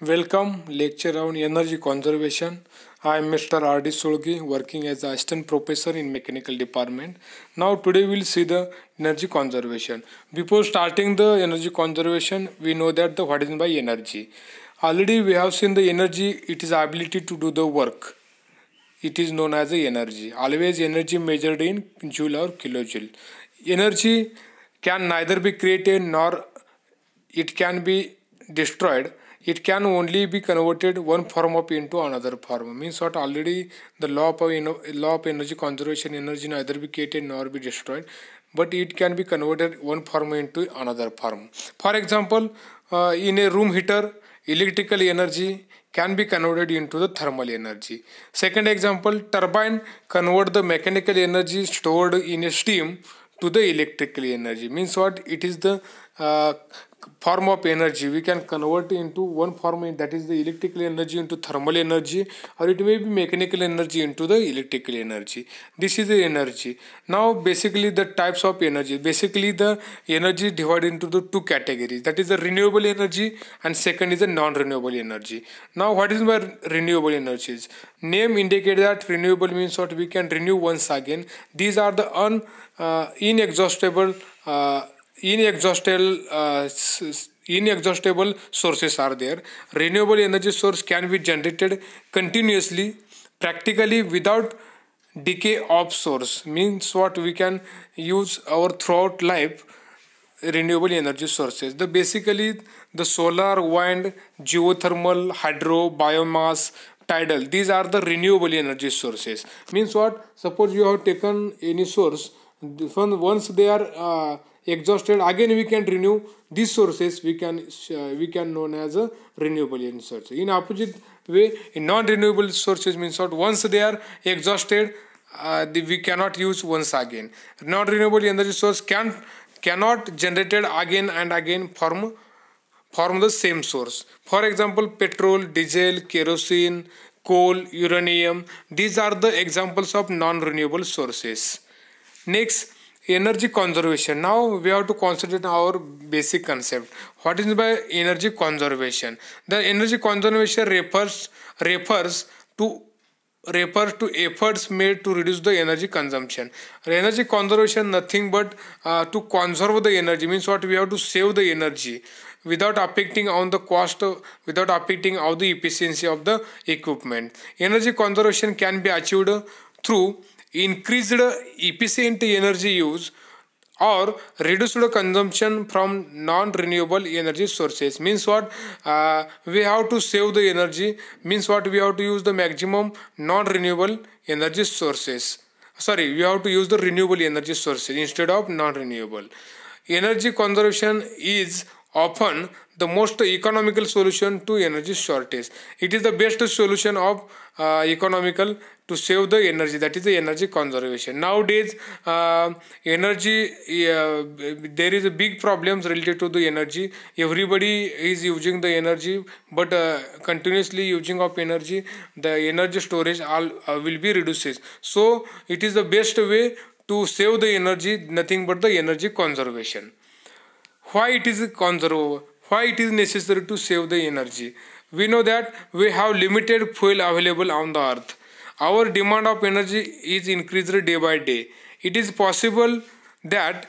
Welcome, lecture on energy conservation. I am Mr. R.D. Sulgi working as assistant professor in mechanical department. Now today we will see the energy conservation. Before starting the energy conservation, we know that the what is by energy. Already we have seen the energy, it is ability to do the work. It is known as the energy. Always energy measured in joule or kilojoule. Energy can neither be created nor it can be destroyed it can only be converted one form of into another form means what already the law of law of energy conservation energy neither be created nor be destroyed but it can be converted one form into another form for example uh, in a room heater electrical energy can be converted into the thermal energy second example turbine convert the mechanical energy stored in a steam to the electrical energy means what it is the uh, form of energy we can convert into one form that is the electrical energy into thermal energy or it may be mechanical energy into the electrical energy this is the energy now basically the types of energy basically the energy divided into the two categories that is the renewable energy and second is the non-renewable energy now what is my renewable energies name indicate that renewable means what we can renew once again these are the un uh, inexhaustible uh, uh, inexhaustible sources are there renewable energy source can be generated continuously practically without decay of source means what we can use our throughout life renewable energy sources the basically the solar wind geothermal hydro biomass tidal these are the renewable energy sources means what suppose you have taken any source once they are uh, exhausted again we can renew these sources we can uh, we can known as a renewable energy source in opposite way in non renewable sources means what once they are exhausted uh, we cannot use once again non renewable energy source can cannot generated again and again form from the same source. For example, petrol, diesel, kerosene, coal, uranium. These are the examples of non-renewable sources. Next, energy conservation now we have to concentrate our basic concept what is by energy conservation the energy conservation refers refers to refers to efforts made to reduce the energy consumption energy conservation nothing but uh, to conserve the energy means what we have to save the energy without affecting on the cost of, without affecting on the efficiency of the equipment energy conservation can be achieved through increased efficient energy use or reduced consumption from non-renewable energy sources means what uh, we have to save the energy means what we have to use the maximum non-renewable energy sources sorry we have to use the renewable energy sources instead of non-renewable energy conservation is often the most economical solution to energy shortage. It is the best solution of uh, economical to save the energy that is the energy conservation nowadays uh, energy uh, there is a big problems related to the energy everybody is using the energy but uh, continuously using of energy the energy storage all uh, will be reduces so it is the best way to save the energy nothing but the energy conservation why it is conserved why it is necessary to save the energy we know that we have limited fuel available on the earth our demand of energy is increased day by day it is possible that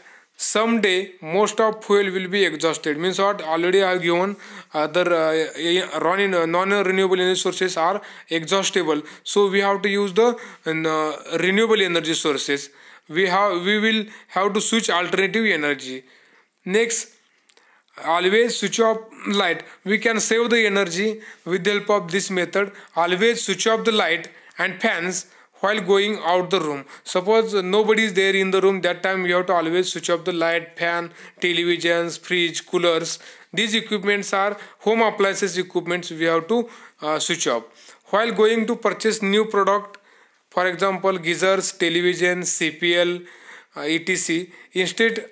someday most of fuel will be exhausted means what already i have given other uh, uh, uh non renewable energy sources are exhaustible so we have to use the uh, renewable energy sources we have we will have to switch alternative energy next always switch off light we can save the energy with the help of this method always switch off the light and fans while going out the room suppose nobody is there in the room that time you have to always switch off the light fan televisions fridge coolers these equipments are home appliances equipments we have to uh, switch off while going to purchase new product for example geysers television cpl uh, etc instead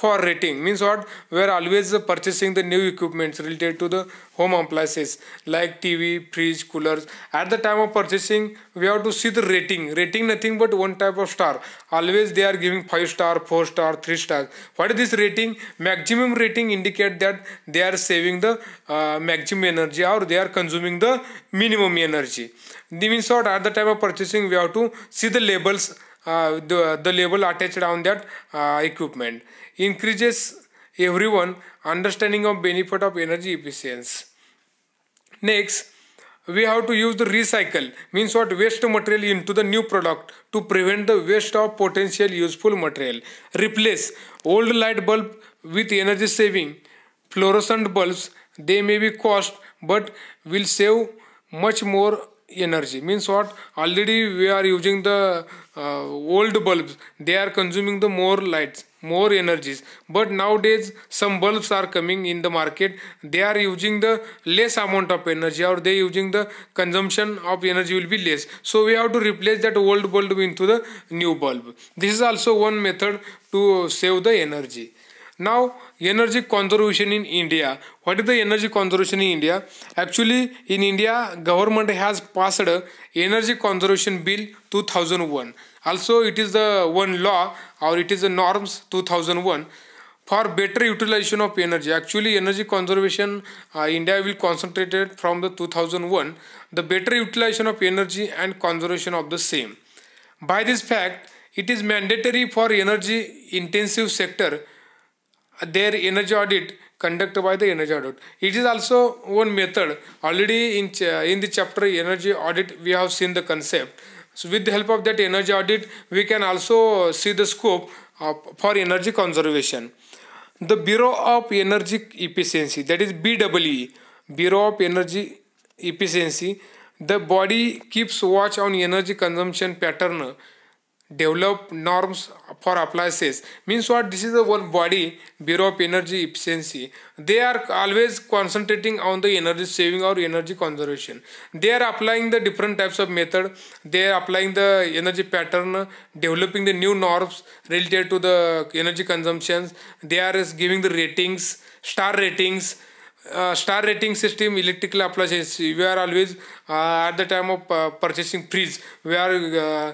for rating means what we are always purchasing the new equipments related to the home appliances like tv fridge coolers at the time of purchasing we have to see the rating rating nothing but one type of star always they are giving 5 star 4 star 3 star what is this rating maximum rating indicate that they are saving the uh, maximum energy or they are consuming the minimum energy this means what at the time of purchasing we have to see the labels uh, the, the label attached on that uh, equipment increases everyone understanding of benefit of energy efficiency next we have to use the recycle means what waste material into the new product to prevent the waste of potential useful material replace old light bulb with energy saving fluorescent bulbs they may be cost but will save much more energy means what already we are using the uh, old bulbs they are consuming the more lights more energies but nowadays some bulbs are coming in the market they are using the less amount of energy or they using the consumption of energy will be less so we have to replace that old bulb into the new bulb this is also one method to save the energy now, energy conservation in India. What is the energy conservation in India? Actually, in India, government has passed Energy Conservation Bill 2001. Also, it is the one law or it is the norms 2001 for better utilization of energy. Actually, energy conservation uh, India will concentrated from the 2001 the better utilization of energy and conservation of the same. By this fact, it is mandatory for energy intensive sector their energy audit conducted by the energy audit. It is also one method. Already in, in the chapter energy audit, we have seen the concept. So with the help of that energy audit, we can also see the scope for energy conservation. The Bureau of Energy Efficiency, that is BWE, Bureau of Energy Efficiency, the body keeps watch on energy consumption pattern develop norms for appliances means what this is the one body bureau of energy efficiency they are always concentrating on the energy saving or energy conservation they are applying the different types of method they are applying the energy pattern developing the new norms related to the energy consumptions they are giving the ratings star ratings uh, star rating system electrical appliances we are always uh, at the time of uh, purchasing fridge we are uh,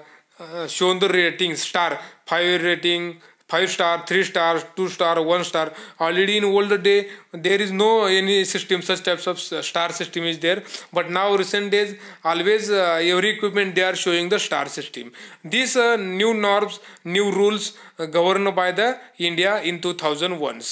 shown the rating star, 5 rating, 5 star, 3 star, 2 star, 1 star. Already in old day there is no any system, such types of star system is there, but now recent days always uh, every equipment they are showing the star system. These uh, new norms, new rules uh, governed by the India in 2001.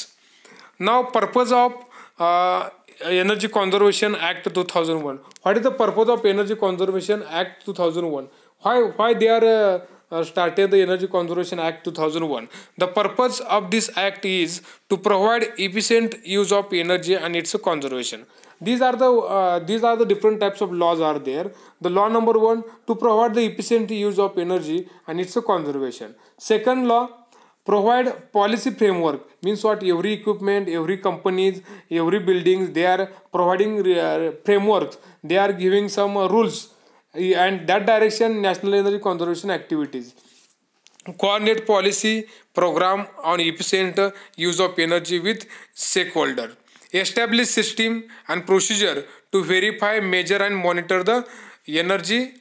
Now purpose of Energy Conservation Act 2001. What is the purpose of Energy Conservation Act 2001? Why, why they are uh, uh, started the Energy Conservation Act 2001. The purpose of this act is to provide efficient use of energy and its conservation. These are the uh, these are the different types of laws are there. The law number one to provide the efficient use of energy and its conservation. Second law provide policy framework means what every equipment every companies every buildings they are providing uh, frameworks they are giving some uh, rules and that direction national energy conservation activities coordinate policy program on efficient use of energy with stakeholder establish system and procedure to verify measure and monitor the energy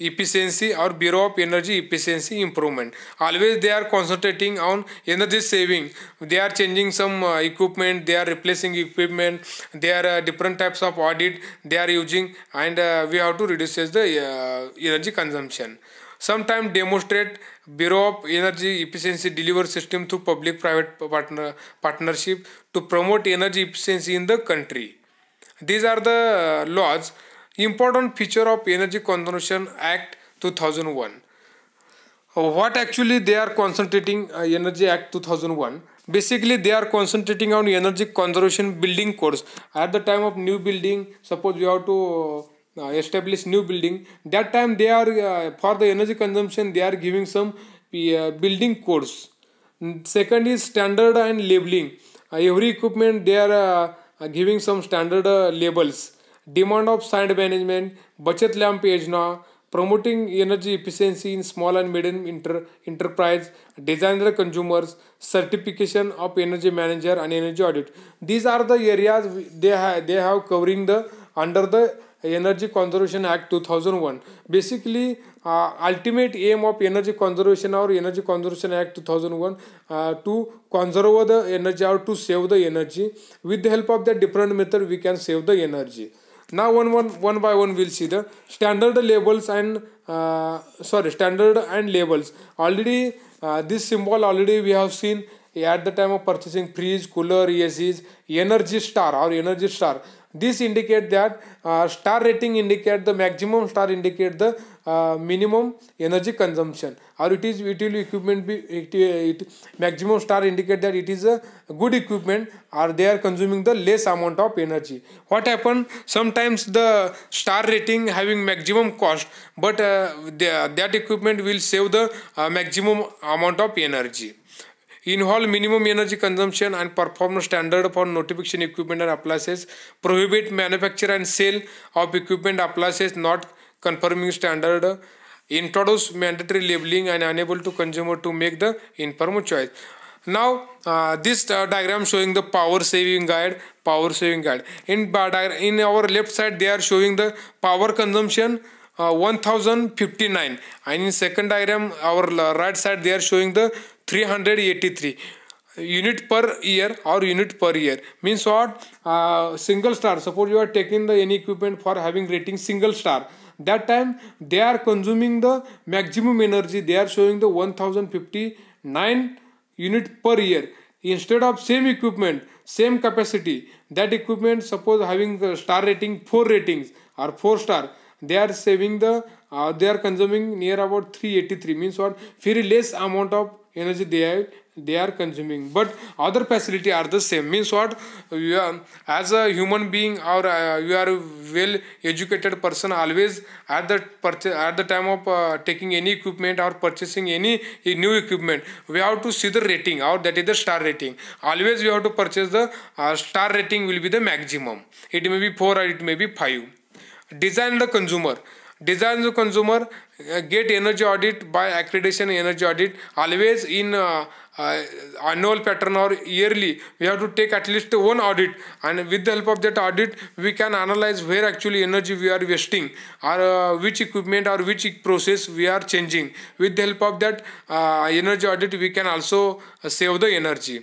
efficiency or Bureau of Energy Efficiency Improvement. Always they are concentrating on energy saving. They are changing some uh, equipment, they are replacing equipment, they are uh, different types of audit they are using and uh, we have to reduce the uh, energy consumption. Sometimes demonstrate Bureau of Energy Efficiency delivery system through public-private partner partnership to promote energy efficiency in the country. These are the uh, laws important feature of Energy Conservation Act 2001 uh, what actually they are concentrating uh, energy act 2001 basically they are concentrating on energy conservation building codes at the time of new building suppose you have to uh, uh, establish new building that time they are uh, for the energy consumption they are giving some uh, building codes mm, second is standard and labeling every equipment they are giving some standard labels demand of sand management, Bachat Lamp Yojana, promoting energy efficiency in small and medium inter- enterprise, designer consumers, certification of energy manager and energy audit. These are the areas they, ha- they have covering the under the Energy Conservation Act 2001. Basically, uh, ultimate aim of Energy Conservation or Energy Conservation Act 2001 uh, to conserve the energy or to save the energy. With the help of the different method, we can save the energy. now one, one, one by one we'll see the standard labels and uh, sorry standard and labels already uh, this symbol already we have seen at the time of purchasing fridge cooler is energy star or energy star this indicate that uh, star rating indicate the maximum star indicate the uh, minimum energy consumption or it is it will equipment be it, it maximum star indicate that it is a good equipment or they are consuming the less amount of energy what happen sometimes the star rating having maximum cost but uh, the, that equipment will save the uh, maximum amount of energy involve minimum energy consumption and performance standard for notification equipment and appliances prohibit manufacture and sale of equipment appliances not conforming standard introduce mandatory labeling and enable to consumer to make the informed choice now uh, this uh, diagram showing the power saving guide power saving guide in in our left side they are showing the power consumption uh, 1059 and in second diagram our right side they are showing the 383 unit per year or unit per year means what uh, single star suppose you are taking the any equipment for having rating single star that time they are consuming the maximum energy they are showing the 1059 unit per year instead of same equipment same capacity that equipment suppose having star rating 4 ratings or 4 star they are saving the uh, they are consuming near about 383 means what very less amount of energy they are they are consuming but other facility are the same means what you are, as a human being or uh, you are a well educated person always at the purchase at the time of uh, taking any equipment or purchasing any new equipment we have to see the rating or that is the star rating always we have to purchase the uh, star rating will be the maximum it may be 4 or it may be 5 design the consumer design the consumer uh, get energy audit by accreditation energy audit always in uh, uh, annual pattern or yearly we have to take at least one audit and with the help of that audit we can analyze where actually energy we are wasting or uh, which equipment or which process we are changing with the help of that uh, energy audit we can also uh, save the energy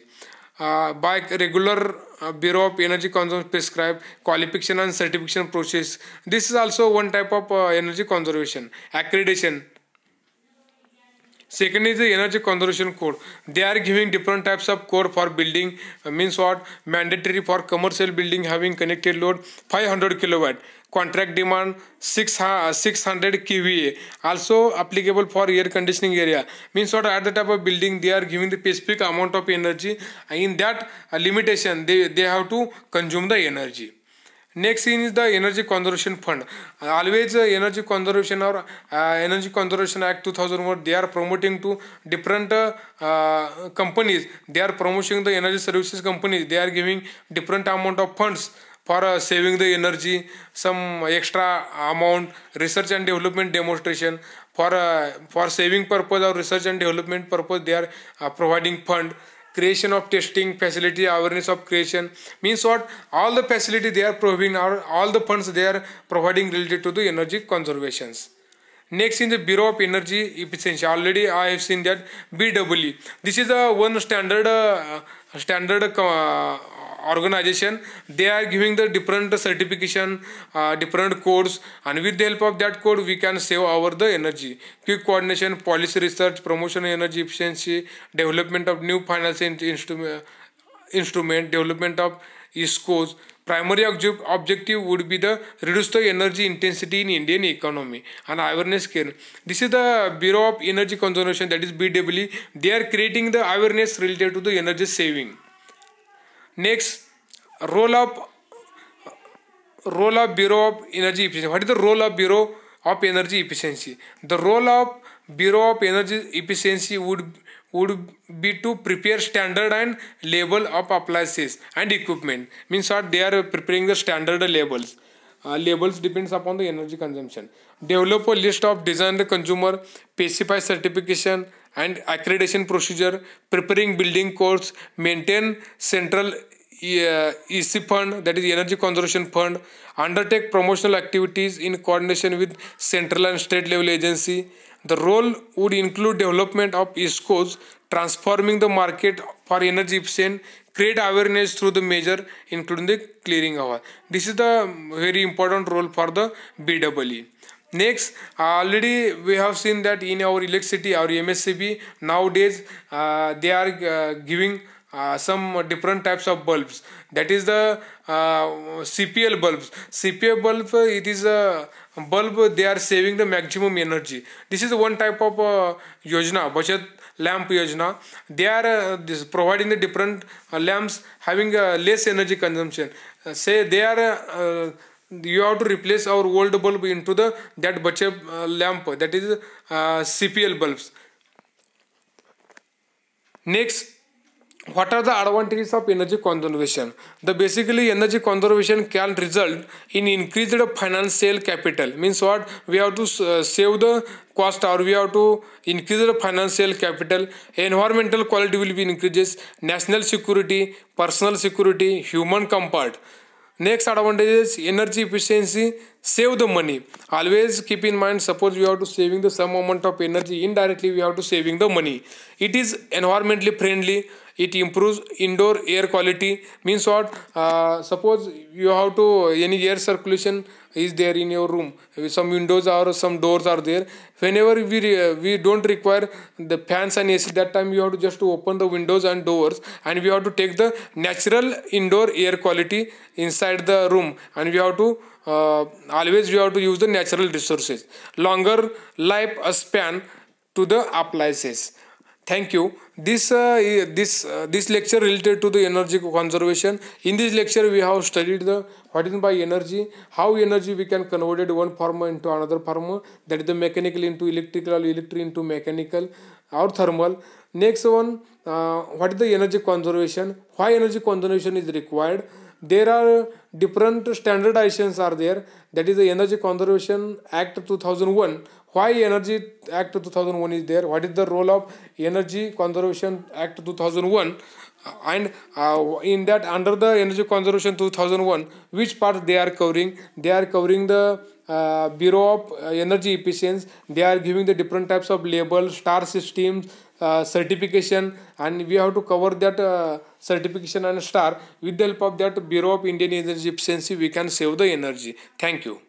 by regular uh, Bureau of Energy Conservation prescribe qualification and certification process. This is also one type of uh, energy conservation accreditation. Second is the energy conservation code. They are giving different types of code for building. Uh, means what mandatory for commercial building having connected load 500 kilowatt. contract demand 600 kVA also applicable for air conditioning area means what at the type of building they are giving the specific amount of energy in that limitation they, they have to consume the energy next is the energy conservation fund always uh, energy conservation or uh, energy conservation act 2001 they are promoting to different uh, uh, companies they are promoting the energy services companies they are giving different amount of funds for uh, saving the energy, some extra amount, research and development demonstration for uh, for saving purpose or research and development purpose. They are uh, providing fund creation of testing facility awareness of creation means what all the facility they are providing or all the funds they are providing related to the energy conservations next in the bureau of energy efficiency already i have seen that bwe this is a one standard uh, standard uh, organization they are giving the different certification uh, different codes and with the help of that code we can save our the energy quick coordination policy research promotion energy efficiency development of new financial instrument instrument development of iscos primary object, objective would be the reduce the energy intensity in Indian economy and awareness care. This is the Bureau of Energy Conservation that is BWE. They are creating the awareness related to the energy saving. next role of role of bureau of energy efficiency what is the role of bureau of energy efficiency the role of bureau of energy efficiency would would be to prepare standard and label of appliances and equipment means that they are preparing the standard labels uh, labels depends upon the energy consumption develop a list of design the consumer specify certification and accreditation procedure, preparing building codes, maintain central uh, EC fund that is energy conservation fund undertake promotional activities in coordination with central and state level agency the role would include development of ESCOs transforming the market for energy efficient create awareness through the measure including the clearing hour this is the very important role for the BWE next already we have seen that in our electricity our mscb nowadays uh, they are uh, giving uh, some different types of bulbs that is the uh, cpl bulbs cpl bulb it is a bulb they are saving the maximum energy this is one type of uh, yojana bachat lamp yojana they are uh, this providing the different uh, lamps having less energy consumption say they are you have to replace our old bulb into the that budget lamp that is uh, cpl bulbs next what are the advantages of energy conservation the basically energy conservation can result in increased financial capital means what we have to uh, save the cost or we have to increase the financial capital environmental quality will be increases national security personal security human comfort next advantages energy efficiency save the money always keep in mind suppose we have to saving the some amount of energy indirectly we have to saving the money it is environmentally friendly it improves indoor air quality means what uh, suppose you have to any air circulation is there in your room some windows or some doors are there whenever we uh, we don't require the fans and ac that time you have to just to open the windows and doors and we have to take the natural indoor air quality inside the room and we have to uh, always you have to use the natural resources longer life span to the appliances thank you this uh, this uh, this lecture related to the energy conservation in this lecture we have studied the what is by energy how energy we can convert it one form into another form that is the mechanical into electrical electric into mechanical or thermal next one uh, what is the energy conservation why energy conservation is required there are different standardizations are there that is the energy conservation act 2001 why energy act 2001 is there what is the role of energy conservation act 2001 and uh, in that under the energy conservation 2001 which part they are covering they are covering the uh, bureau of energy efficiency they are giving the different types of labels star systems uh, certification and we have to cover that uh, certification and star with the help of that bureau of indian energy efficiency we can save the energy thank you